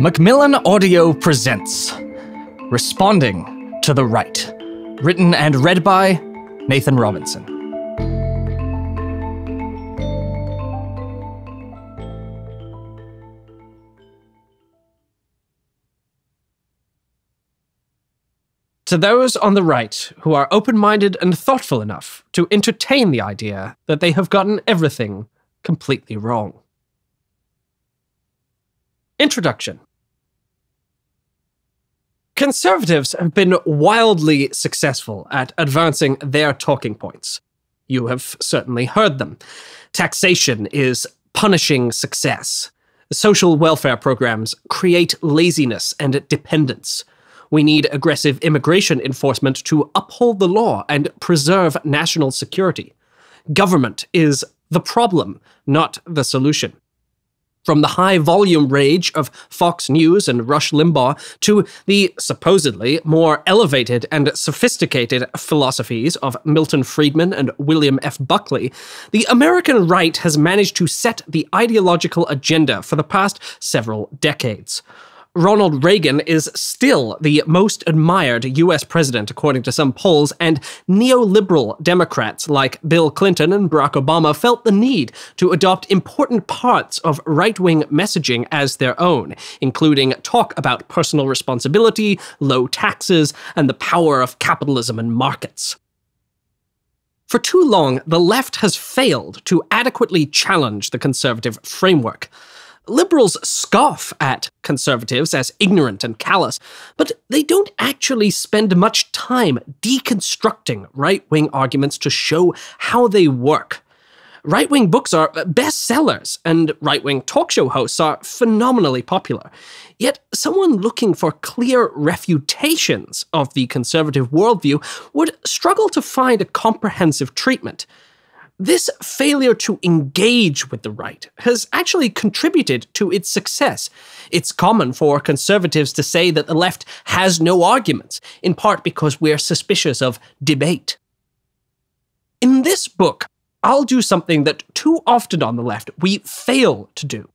Macmillan Audio presents Responding to the Right, written and read by Nathan Robinson. To those on the right who are open minded and thoughtful enough to entertain the idea that they have gotten everything completely wrong. Introduction Conservatives have been wildly successful at advancing their talking points. You have certainly heard them. Taxation is punishing success. Social welfare programs create laziness and dependence. We need aggressive immigration enforcement to uphold the law and preserve national security. Government is the problem, not the solution. From the high volume rage of Fox News and Rush Limbaugh to the supposedly more elevated and sophisticated philosophies of Milton Friedman and William F. Buckley, the American right has managed to set the ideological agenda for the past several decades. Ronald Reagan is still the most admired US president, according to some polls, and neoliberal Democrats like Bill Clinton and Barack Obama felt the need to adopt important parts of right wing messaging as their own, including talk about personal responsibility, low taxes, and the power of capitalism and markets. For too long, the left has failed to adequately challenge the conservative framework. Liberals scoff at conservatives as ignorant and callous, but they don't actually spend much time deconstructing right wing arguments to show how they work. Right wing books are bestsellers, and right wing talk show hosts are phenomenally popular. Yet, someone looking for clear refutations of the conservative worldview would struggle to find a comprehensive treatment. This failure to engage with the right has actually contributed to its success. It's common for conservatives to say that the left has no arguments, in part because we're suspicious of debate. In this book, I'll do something that too often on the left we fail to do.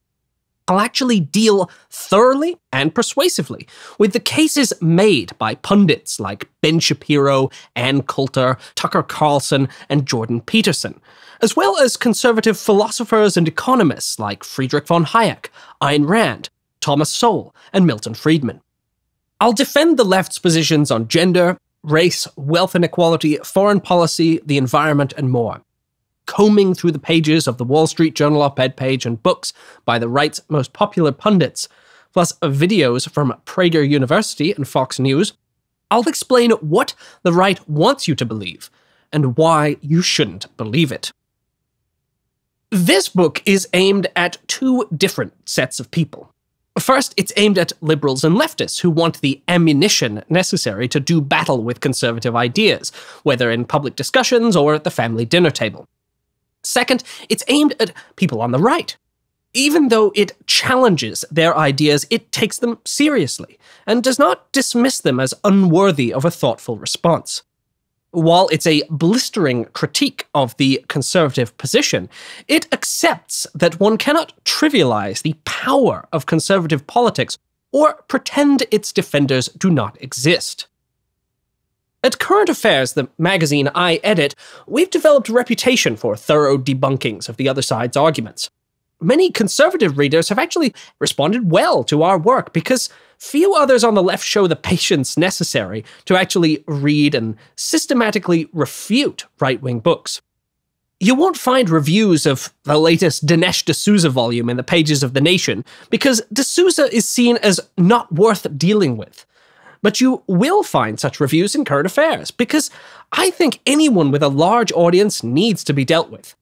I'll actually deal thoroughly and persuasively with the cases made by pundits like Ben Shapiro, Ann Coulter, Tucker Carlson, and Jordan Peterson, as well as conservative philosophers and economists like Friedrich von Hayek, Ayn Rand, Thomas Sowell, and Milton Friedman. I'll defend the left's positions on gender, race, wealth inequality, foreign policy, the environment, and more combing through the pages of the Wall Street Journal op ed page and books by the right's most popular pundits, plus videos from Prager University and Fox News, I'll explain what the right wants you to believe and why you shouldn't believe it. This book is aimed at two different sets of people. First, it's aimed at liberals and leftists who want the ammunition necessary to do battle with conservative ideas, whether in public discussions or at the family dinner table. Second, it's aimed at people on the right. Even though it challenges their ideas, it takes them seriously and does not dismiss them as unworthy of a thoughtful response. While it's a blistering critique of the conservative position, it accepts that one cannot trivialize the power of conservative politics or pretend its defenders do not exist. At Current Affairs, the magazine I edit, we've developed a reputation for thorough debunkings of the other side's arguments. Many conservative readers have actually responded well to our work because few others on the left show the patience necessary to actually read and systematically refute right wing books. You won't find reviews of the latest Dinesh D'Souza volume in the pages of The Nation because D'Souza is seen as not worth dealing with. But you will find such reviews in current affairs, because I think anyone with a large audience needs to be dealt with.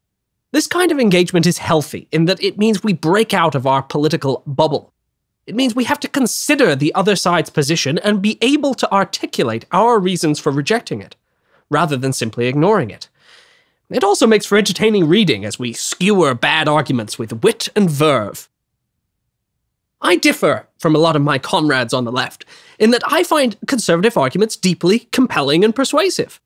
This kind of engagement is healthy in that it means we break out of our political bubble. It means we have to consider the other side's position and be able to articulate our reasons for rejecting it, rather than simply ignoring it. It also makes for entertaining reading as we skewer bad arguments with wit and verve. I differ from a lot of my comrades on the left in that I find conservative arguments deeply compelling and persuasive.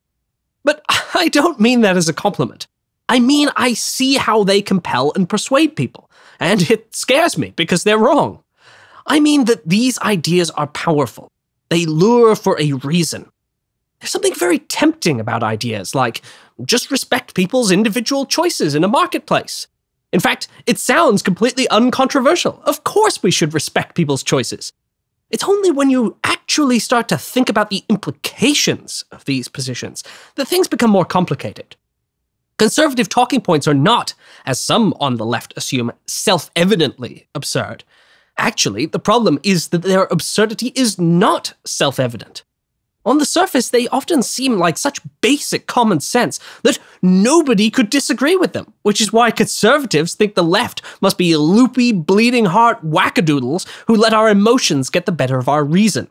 But I don't mean that as a compliment. I mean, I see how they compel and persuade people, and it scares me because they're wrong. I mean that these ideas are powerful. They lure for a reason. There's something very tempting about ideas like just respect people's individual choices in a marketplace. In fact, it sounds completely uncontroversial. Of course, we should respect people's choices. It's only when you actually start to think about the implications of these positions that things become more complicated. Conservative talking points are not, as some on the left assume, self evidently absurd. Actually, the problem is that their absurdity is not self evident. On the surface, they often seem like such basic common sense that nobody could disagree with them, which is why conservatives think the left must be loopy, bleeding heart wackadoodles who let our emotions get the better of our reason.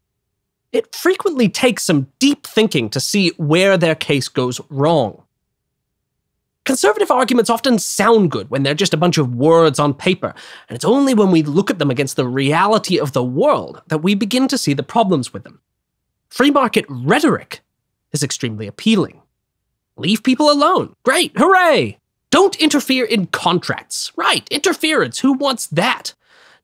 It frequently takes some deep thinking to see where their case goes wrong. Conservative arguments often sound good when they're just a bunch of words on paper, and it's only when we look at them against the reality of the world that we begin to see the problems with them. Free market rhetoric is extremely appealing. Leave people alone. Great, hooray! Don't interfere in contracts. Right, interference. Who wants that?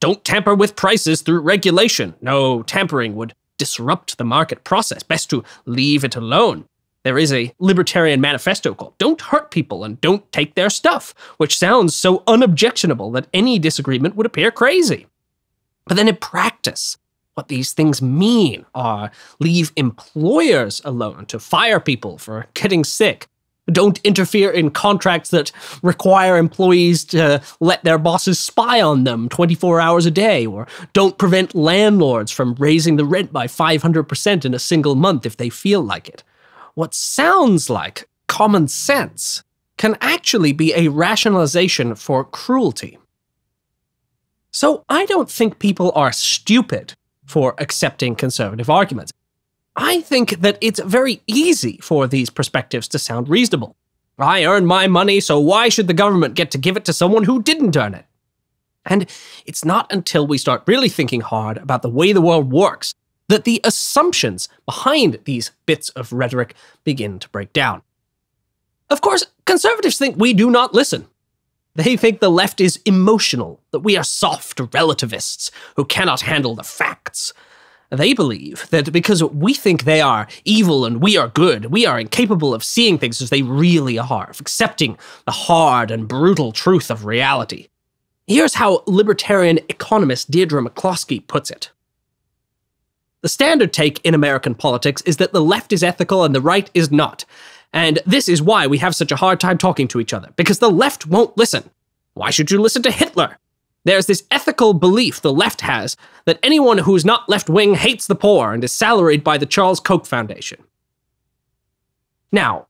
Don't tamper with prices through regulation. No, tampering would disrupt the market process. Best to leave it alone. There is a libertarian manifesto called Don't Hurt People and Don't Take Their Stuff, which sounds so unobjectionable that any disagreement would appear crazy. But then in practice, what these things mean are leave employers alone to fire people for getting sick. Don't interfere in contracts that require employees to let their bosses spy on them 24 hours a day, or don't prevent landlords from raising the rent by 500% in a single month if they feel like it. What sounds like common sense can actually be a rationalization for cruelty. So I don't think people are stupid for accepting conservative arguments. I think that it's very easy for these perspectives to sound reasonable. I earn my money, so why should the government get to give it to someone who didn't earn it? And it's not until we start really thinking hard about the way the world works that the assumptions behind these bits of rhetoric begin to break down. Of course, conservatives think we do not listen. They think the left is emotional, that we are soft relativists who cannot handle the facts. They believe that because we think they are evil and we are good, we are incapable of seeing things as they really are, of accepting the hard and brutal truth of reality. Here's how libertarian economist Deirdre McCloskey puts it. The standard take in American politics is that the left is ethical and the right is not, and this is why we have such a hard time talking to each other, because the left won't listen. Why should you listen to Hitler? There's this ethical belief the left has that anyone who's not left wing hates the poor and is salaried by the Charles Koch Foundation. Now,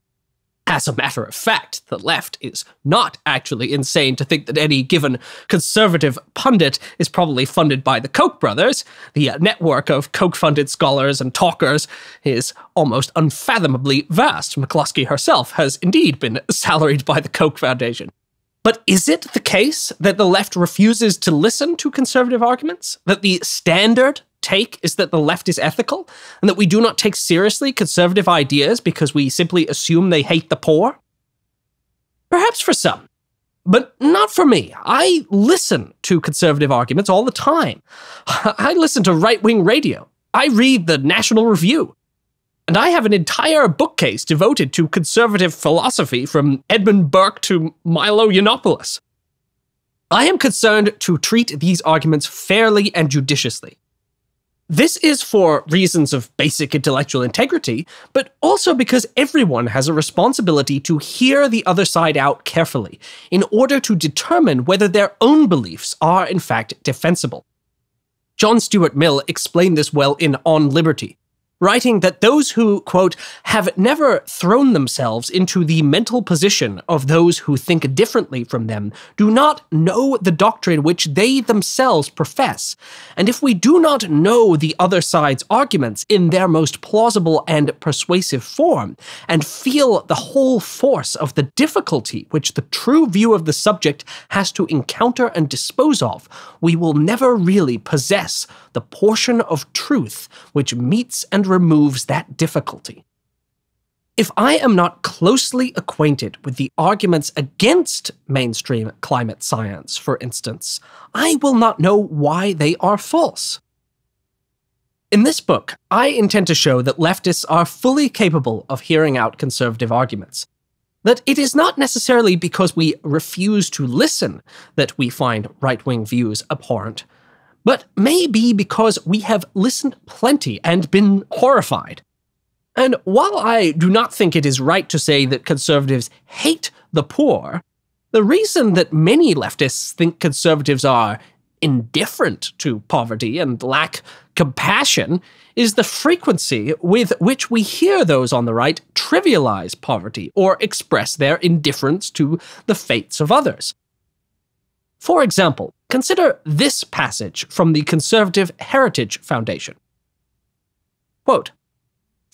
as a matter of fact, the left is not actually insane to think that any given conservative pundit is probably funded by the Koch brothers. The uh, network of Koch funded scholars and talkers is almost unfathomably vast. McCloskey herself has indeed been salaried by the Koch Foundation. But is it the case that the left refuses to listen to conservative arguments? That the standard take is that the left is ethical and that we do not take seriously conservative ideas because we simply assume they hate the poor? Perhaps for some, but not for me. I listen to conservative arguments all the time. I listen to right wing radio. I read the National Review. And I have an entire bookcase devoted to conservative philosophy from Edmund Burke to Milo Yiannopoulos. I am concerned to treat these arguments fairly and judiciously. This is for reasons of basic intellectual integrity, but also because everyone has a responsibility to hear the other side out carefully in order to determine whether their own beliefs are in fact defensible. John Stuart Mill explained this well in On Liberty, writing that those who, quote, have never thrown themselves into the mental position of those who think differently from them do not know the doctrine which they themselves profess. And if we do not know the other side's arguments in their most plausible and persuasive form, and feel the whole force of the difficulty which the true view of the subject has to encounter and dispose of, we will never really possess the portion of truth which meets and removes that difficulty. If I am not closely acquainted with the arguments against mainstream climate science, for instance, I will not know why they are false. In this book, I intend to show that leftists are fully capable of hearing out conservative arguments. That it is not necessarily because we refuse to listen that we find right wing views abhorrent, but may be because we have listened plenty and been horrified. And while I do not think it is right to say that conservatives hate the poor, the reason that many leftists think conservatives are indifferent to poverty and lack compassion is the frequency with which we hear those on the right trivialize poverty or express their indifference to the fates of others. For example, consider this passage from the Conservative Heritage Foundation. Quote,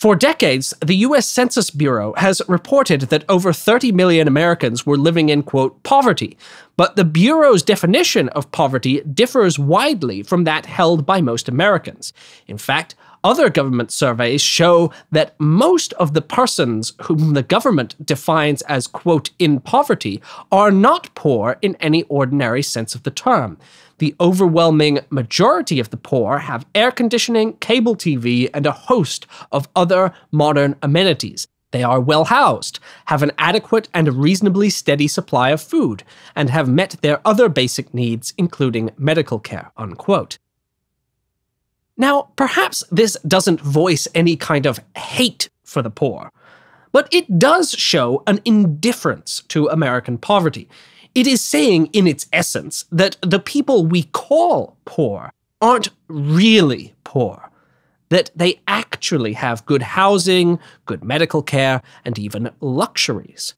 for decades, the US Census Bureau has reported that over 30 million Americans were living in, quote, poverty, but the Bureau's definition of poverty differs widely from that held by most Americans. In fact, other government surveys show that most of the persons whom the government defines as, quote, in poverty are not poor in any ordinary sense of the term the overwhelming majority of the poor have air conditioning, cable TV, and a host of other modern amenities. They are well housed, have an adequate and reasonably steady supply of food, and have met their other basic needs, including medical care. Unquote. Now, perhaps this doesn't voice any kind of hate for the poor, but it does show an indifference to American poverty. It is saying, in its essence, that the people we call poor aren't really poor, that they actually have good housing, good medical care, and even luxuries.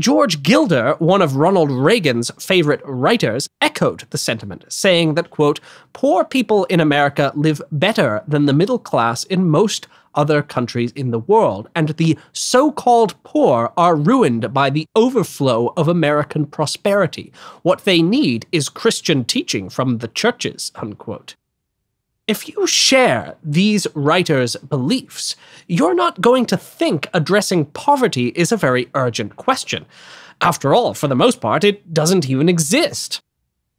George Gilder, one of Ronald Reagan's favorite writers, echoed the sentiment, saying that, quote, poor people in America live better than the middle class in most other countries in the world, and the so called poor are ruined by the overflow of American prosperity. What they need is Christian teaching from the churches. Unquote. If you share these writers' beliefs, you're not going to think addressing poverty is a very urgent question. After all, for the most part, it doesn't even exist.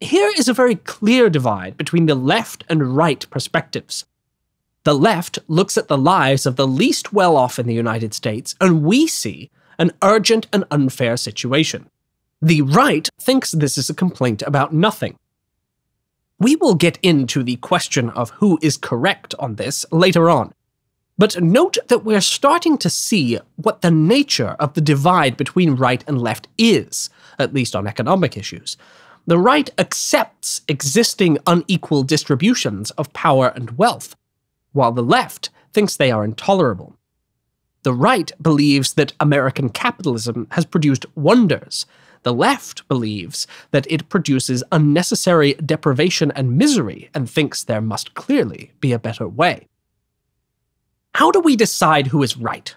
Here is a very clear divide between the left and right perspectives. The left looks at the lives of the least well off in the United States, and we see an urgent and unfair situation. The right thinks this is a complaint about nothing. We will get into the question of who is correct on this later on. But note that we're starting to see what the nature of the divide between right and left is, at least on economic issues. The right accepts existing unequal distributions of power and wealth, while the left thinks they are intolerable. The right believes that American capitalism has produced wonders. The left believes that it produces unnecessary deprivation and misery and thinks there must clearly be a better way. How do we decide who is right?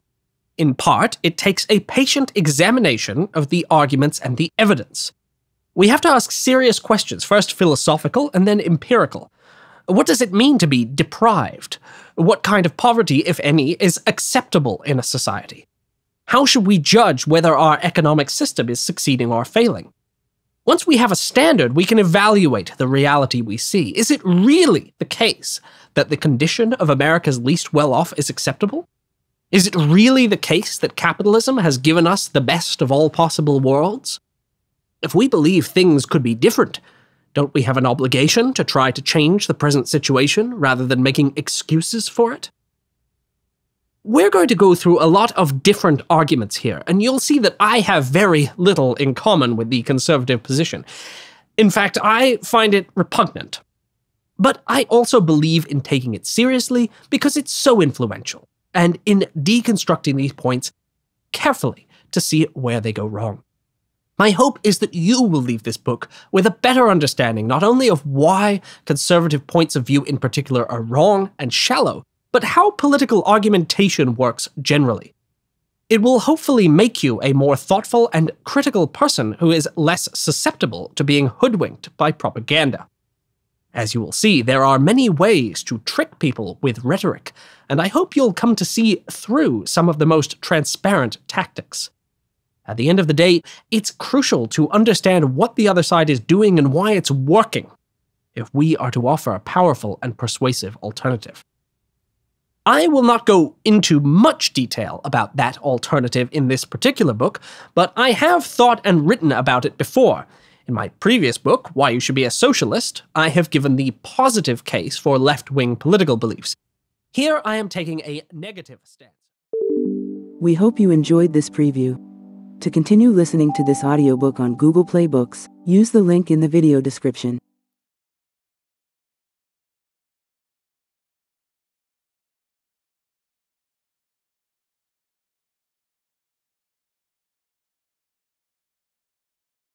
In part, it takes a patient examination of the arguments and the evidence. We have to ask serious questions, first philosophical and then empirical. What does it mean to be deprived? What kind of poverty, if any, is acceptable in a society? How should we judge whether our economic system is succeeding or failing? Once we have a standard, we can evaluate the reality we see. Is it really the case that the condition of America's least well off is acceptable? Is it really the case that capitalism has given us the best of all possible worlds? If we believe things could be different, don't we have an obligation to try to change the present situation rather than making excuses for it? We're going to go through a lot of different arguments here, and you'll see that I have very little in common with the conservative position. In fact, I find it repugnant. But I also believe in taking it seriously because it's so influential, and in deconstructing these points carefully to see where they go wrong. My hope is that you will leave this book with a better understanding not only of why conservative points of view in particular are wrong and shallow, but how political argumentation works generally. It will hopefully make you a more thoughtful and critical person who is less susceptible to being hoodwinked by propaganda. As you will see, there are many ways to trick people with rhetoric, and I hope you'll come to see through some of the most transparent tactics. At the end of the day, it's crucial to understand what the other side is doing and why it's working, if we are to offer a powerful and persuasive alternative. I will not go into much detail about that alternative in this particular book, but I have thought and written about it before. In my previous book, Why You Should Be a Socialist, I have given the positive case for left wing political beliefs. Here I am taking a negative stance. We hope you enjoyed this preview. To continue listening to this audiobook on Google Play Books, use the link in the video description.